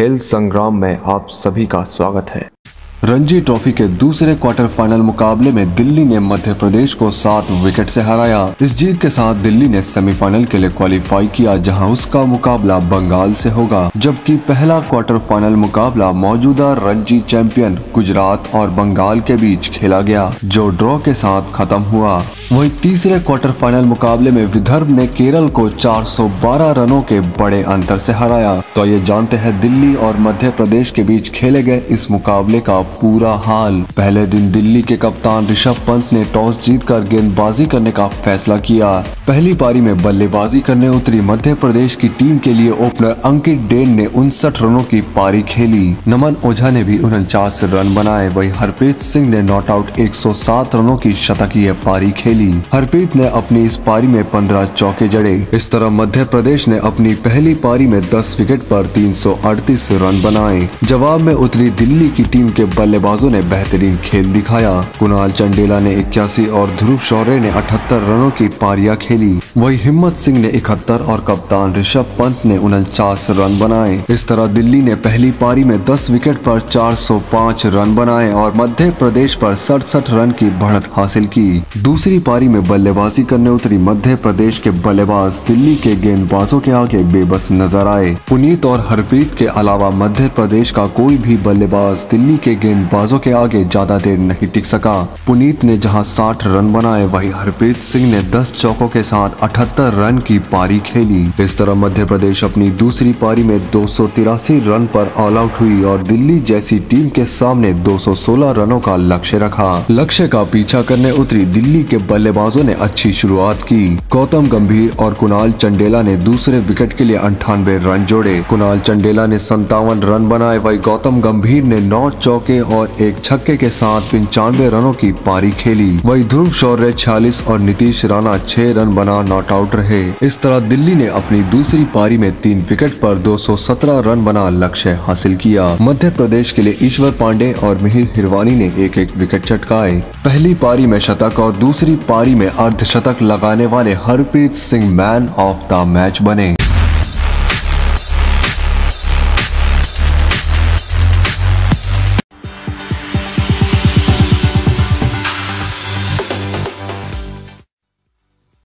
खेल संग्राम में आप सभी का स्वागत है। रणजी ट्रॉफी के दूसरे क्वार्टर फाइनल मुकाबले में दिल्ली ने मध्य प्रदेश को सात विकेट से हराया। इस जीत के साथ दिल्ली ने सेमीफाइनल के लिए क्वालिफाई किया, जहाँ उसका मुकाबला बंगाल से होगा। जबकि पहला क्वार्टर फाइनल मुकाबला मौजूदा रणजी चैंपियन गुजरात और बंगाल के बीच खेला गया, जो ड्रॉ के साथ खत्म हुआ। वही तीसरे क्वार्टर फाइनल मुकाबले में विदर्भ ने केरल को 412 रनों के बड़े अंतर से हराया। तो ये जानते हैं दिल्ली और मध्य प्रदेश के बीच खेले गए इस मुकाबले का पूरा हाल। पहले दिन दिल्ली के कप्तान ऋषभ पंत ने टॉस जीतकर गेंदबाजी करने का फैसला किया। पहली पारी में बल्लेबाजी करने उतरी मध्य प्रदेश की टीम के लिए ओपनर अंकित डेन ने उनसठ रनों की पारी खेली। नमन ओझा ने भी उनचास रन बनाए। वही हरप्रीत सिंह ने नॉट आउट एक सौ सात रनों की शतकीय पारी खेली। खेली हरप्रीत ने अपनी इस पारी में पंद्रह चौके जड़े। इस तरह मध्य प्रदेश ने अपनी पहली पारी में दस विकेट पर तीन सौ अड़तीस रन बनाए। जवाब में उतरी दिल्ली की टीम के बल्लेबाजों ने बेहतरीन खेल दिखाया। कुणाल चंडेला ने इक्यासी और ध्रुव शौर्य ने अठहत्तर रनों की पारियाँ खेली। वही हिम्मत सिंह ने इकहत्तर और कप्तान ऋषभ पंत ने उनचास रन बनाए। इस तरह दिल्ली ने पहली पारी में 10 विकेट पर 405 रन बनाए और मध्य प्रदेश पर सड़सठ रन की बढ़त हासिल की। दूसरी पारी में बल्लेबाजी करने उतरी मध्य प्रदेश के बल्लेबाज दिल्ली के गेंदबाजों के आगे बेबस नज़र आए। पुनीत और हरप्रीत के अलावा मध्य प्रदेश का कोई भी बल्लेबाज दिल्ली के गेंदबाजों के आगे ज़्यादा देर नहीं टिक सका। पुनीत ने जहाँ 60 रन बनाए, वहीं हरप्रीत सिंह ने 10 चौकों के साथ 78 रन की पारी खेली। इस तरह मध्य प्रदेश अपनी दूसरी पारी में दो सौ तिरासी रन पर ऑल आउट हुई और दिल्ली जैसी टीम के सामने 216 रनों का लक्ष्य रखा। लक्ष्य का पीछा करने उतरी दिल्ली के बल्लेबाजों ने अच्छी शुरुआत की। गौतम गंभीर और कुणाल चंडेला ने दूसरे विकेट के लिए अंठानवे रन जोड़े। कुणाल चंडेला ने संतावन रन बनाए, वही गौतम गंभीर ने नौ चौके और एक छक्के के साथ पंचानवे रनों की पारी खेली। वही ध्रुव शौर्य छियालीस और नीतीश राणा छह रन बना नॉट आउट रहे। इस तरह दिल्ली ने अपनी दूसरी पारी में तीन विकेट पर 217 रन बना लक्ष्य हासिल किया। मध्य प्रदेश के लिए ईश्वर पांडे और मिहिर हिरवानी ने एक एक विकेट चटकाए। पहली पारी में शतक और दूसरी पारी में अर्धशतक लगाने वाले Harpreet Singh man of the match बने।